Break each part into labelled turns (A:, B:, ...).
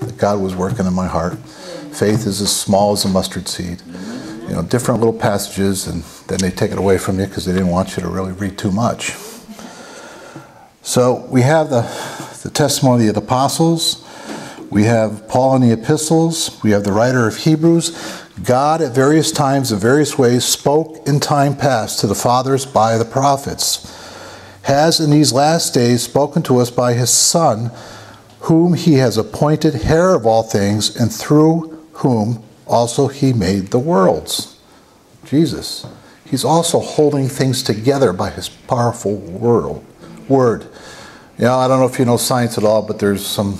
A: that God was working in my heart. Faith is as small as a mustard seed. You know, different little passages, and then they take it away from you because they didn't want you to really read too much. So we have the, the testimony of the apostles. We have Paul in the epistles. We have the writer of Hebrews. God, at various times in various ways, spoke in time past to the fathers by the prophets, has in these last days spoken to us by his Son, whom he has appointed heir of all things, and through whom also he made the worlds. Jesus. He's also holding things together by his powerful word. word. You know, I don't know if you know science at all, but there's some,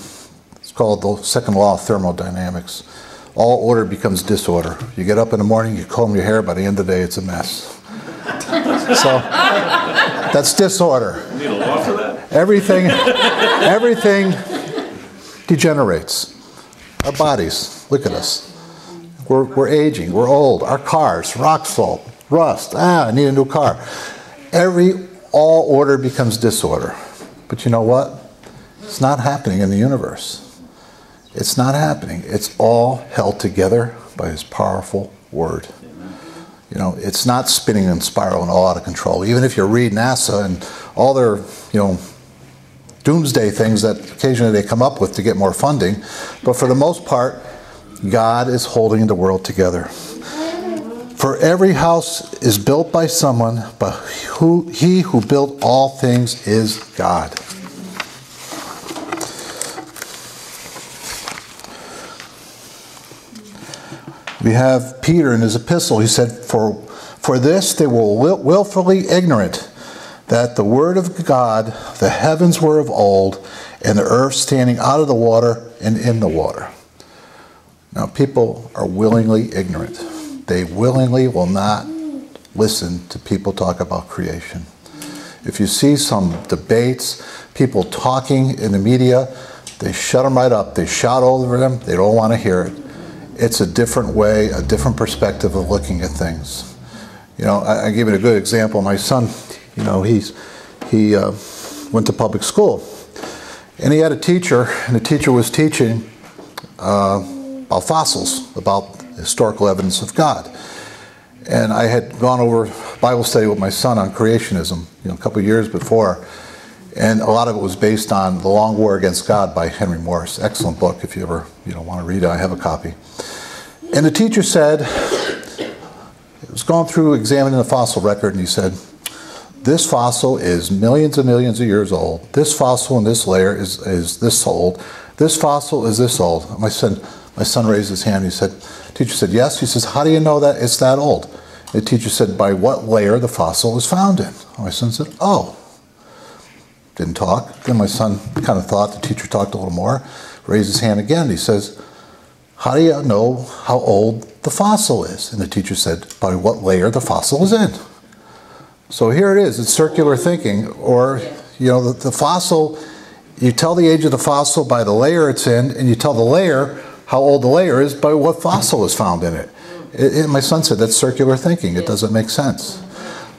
A: it's called the second law of thermodynamics. All order becomes disorder. You get up in the morning, you comb your hair, by the end of the day, it's a mess. so that's disorder.
B: Need a law for that?
A: Everything, everything degenerates. Our bodies, look at us. We're, we're aging, we're old. Our cars, rock salt, rust. Ah, I need a new car. Every, all order becomes disorder. But you know what? It's not happening in the universe. It's not happening. It's all held together by His powerful Word. You know, it's not spinning and spiraling all out of control. Even if you read NASA and all their, you know, doomsday things that occasionally they come up with to get more funding, but for the most part, God is holding the world together. For every house is built by someone, but who, he who built all things is God. We have Peter in his epistle. He said, For, for this they were willfully ignorant that the word of God, the heavens were of old, and the earth standing out of the water and in the water. Now, people are willingly ignorant. They willingly will not listen to people talk about creation. If you see some debates, people talking in the media, they shut them right up. They shout over them. They don't want to hear it it's a different way, a different perspective of looking at things. You know, I, I give it a good example. My son, you know, he's he uh, went to public school, and he had a teacher, and the teacher was teaching uh, about fossils, about historical evidence of God. And I had gone over Bible study with my son on creationism, you know, a couple years before, and a lot of it was based on The Long War Against God by Henry Morris. Excellent book if you ever you know want to read it. I have a copy. And the teacher said, it was going through examining the fossil record, and he said, this fossil is millions and millions of years old. This fossil in this layer is, is this old. This fossil is this old. My son, my son raised his hand. He said, teacher said, yes. He says, how do you know that it's that old? The teacher said, by what layer the fossil is found in. My son said, oh. Didn't talk. Then my son kind of thought. The teacher talked a little more. Raised his hand again. He says, how do you know how old the fossil is? And the teacher said, by what layer the fossil is in. So here it is, it's circular thinking, or, you know, the, the fossil, you tell the age of the fossil by the layer it's in, and you tell the layer how old the layer is by what fossil is found in it. it, it my son said that's circular thinking, it doesn't make sense.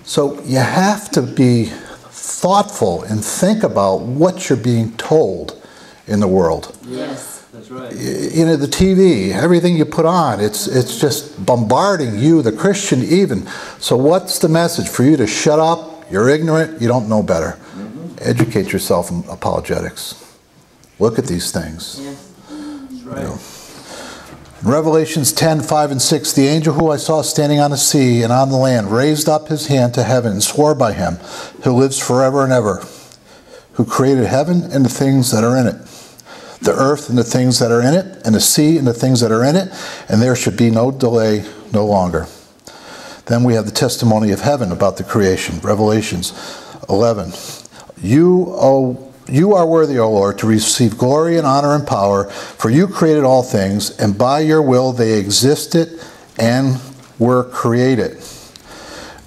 A: So you have to be thoughtful and think about what you're being told in the world.
C: Yes. That's right.
A: You know, the TV, everything you put on, it's, it's just bombarding you, the Christian even. So, what's the message? For you to shut up, you're ignorant, you don't know better. Mm-hmm. Educate yourself in apologetics. Look at these things.
C: That's right.
A: You know. In Revelations 10 5 and 6, the angel who I saw standing on the sea and on the land raised up his hand to heaven and swore by him who lives forever and ever, who created heaven and the things that are in it the earth and the things that are in it, and the sea and the things that are in it, and there should be no delay no longer. Then we have the testimony of heaven about the creation, Revelations 11. You, O you are worthy, O Lord, to receive glory and honor and power, for you created all things, and by your will they existed and were created.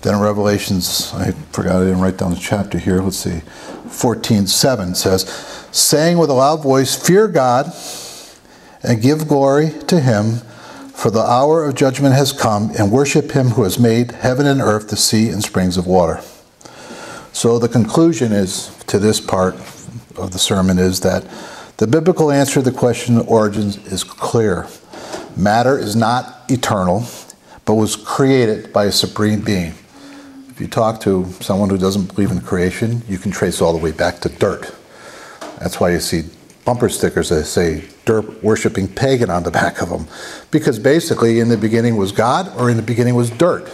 A: Then Revelations, I forgot I didn't write down the chapter here. Let's see. 14 7 says, saying with a loud voice, Fear God and give glory to him, for the hour of judgment has come, and worship him who has made heaven and earth, the sea, and springs of water. So the conclusion is to this part of the sermon is that The biblical answer to the question of origins is clear. Matter is not eternal, but was created by a supreme being. If you talk to someone who doesn't believe in creation, you can trace all the way back to dirt. That's why you see bumper stickers that say dirt worshiping pagan on the back of them. Because basically, in the beginning was God, or in the beginning was dirt.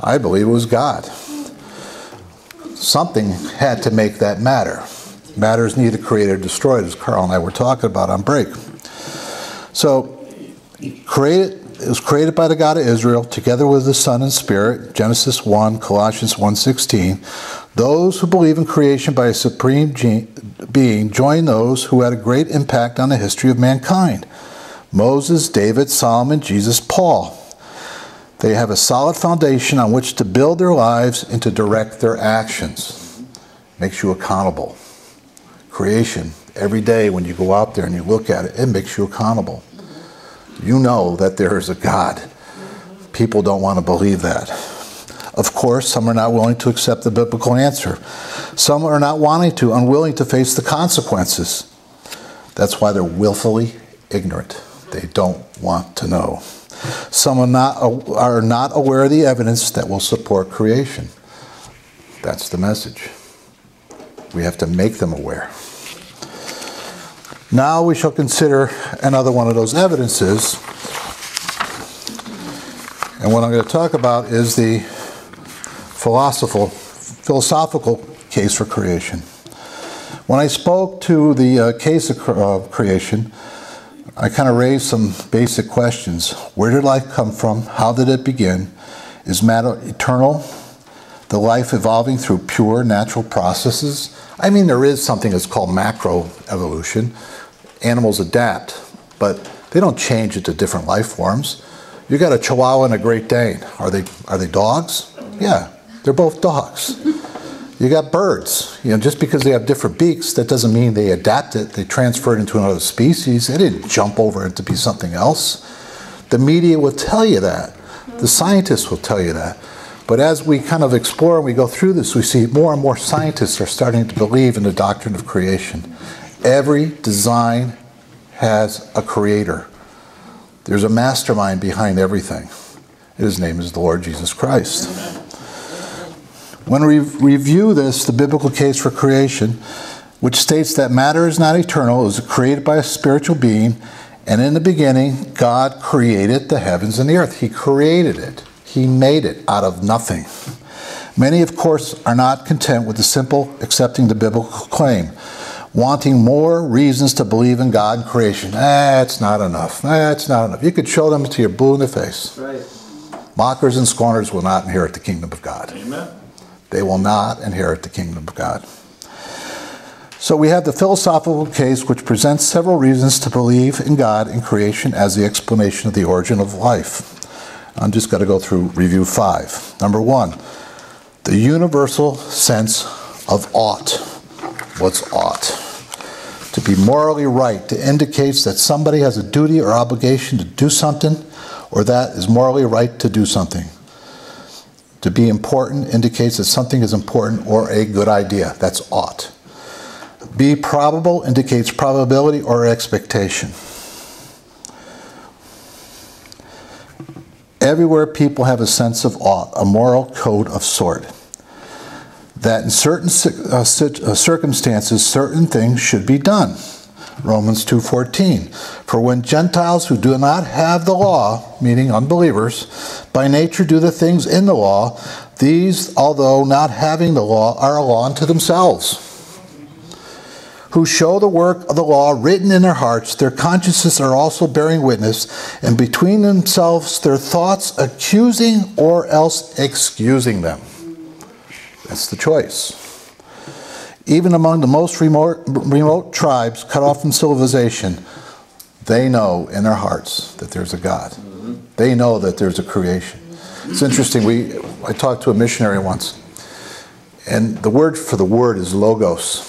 A: I believe it was God. Something had to make that matter. Matter is neither created or destroyed, as Carl and I were talking about on break. So, created it was created by the God of Israel together with the Son and Spirit, Genesis 1, Colossians 1:16. Those who believe in creation by a supreme being join those who had a great impact on the history of mankind. Moses, David, Solomon, Jesus, Paul. They have a solid foundation on which to build their lives and to direct their actions. Makes you accountable. Creation, every day when you go out there and you look at it, it makes you accountable. You know that there is a God. People don't want to believe that. Of course, some are not willing to accept the biblical answer. Some are not wanting to, unwilling to face the consequences. That's why they're willfully ignorant. They don't want to know. Some are not, are not aware of the evidence that will support creation. That's the message. We have to make them aware. Now we shall consider another one of those evidences. And what I'm going to talk about is the philosophical, philosophical case for creation. When I spoke to the uh, case of uh, creation, I kind of raised some basic questions. Where did life come from? How did it begin? Is matter eternal? The life evolving through pure natural processes? I mean, there is something that's called macroevolution, animals adapt, but they don't change into different life forms. You got a Chihuahua and a Great Dane. Are they are they dogs? Yeah, they're both dogs. You got birds. You know, just because they have different beaks, that doesn't mean they adapted. They transferred into another species. They didn't jump over it to be something else. The media will tell you that. The scientists will tell you that. But as we kind of explore and we go through this, we see more and more scientists are starting to believe in the doctrine of creation. Every design has a creator. There's a mastermind behind everything. His name is the Lord Jesus Christ. When we review this, the biblical case for creation, which states that matter is not eternal, it was created by a spiritual being, and in the beginning, God created the heavens and the earth. He created it, He made it out of nothing. Many, of course, are not content with the simple accepting the biblical claim wanting more reasons to believe in God and creation. That's not enough. That's not enough. You could show them to your blue in the face.
C: Right.
A: Mockers and scorners will not inherit the kingdom of God.
C: Amen.
A: They will not inherit the kingdom of God. So we have the philosophical case which presents several reasons to believe in God and creation as the explanation of the origin of life. I'm just going to go through review five. Number one, the universal sense of ought. What's ought? To be morally right to indicates that somebody has a duty or obligation to do something or that is morally right to do something. To be important indicates that something is important or a good idea. That's ought. Be probable indicates probability or expectation. Everywhere people have a sense of ought, a moral code of sort that in certain uh, uh, circumstances certain things should be done. Romans 2:14 For when Gentiles who do not have the law, meaning unbelievers, by nature do the things in the law, these although not having the law are a law unto themselves. Who show the work of the law written in their hearts, their consciences are also bearing witness, and between themselves their thoughts accusing or else excusing them. That's the choice. Even among the most remote, remote tribes cut off from civilization, they know in their hearts that there's a God. They know that there's a creation. It's interesting. We I talked to a missionary once, and the word for the word is logos.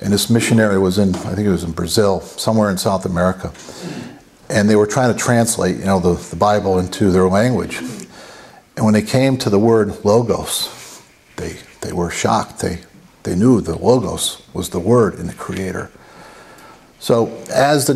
A: And this missionary was in, I think it was in Brazil, somewhere in South America, and they were trying to translate, you know, the, the Bible into their language. And when they came to the word logos, they, they were shocked. They, they knew the Logos was the Word in the Creator. So as the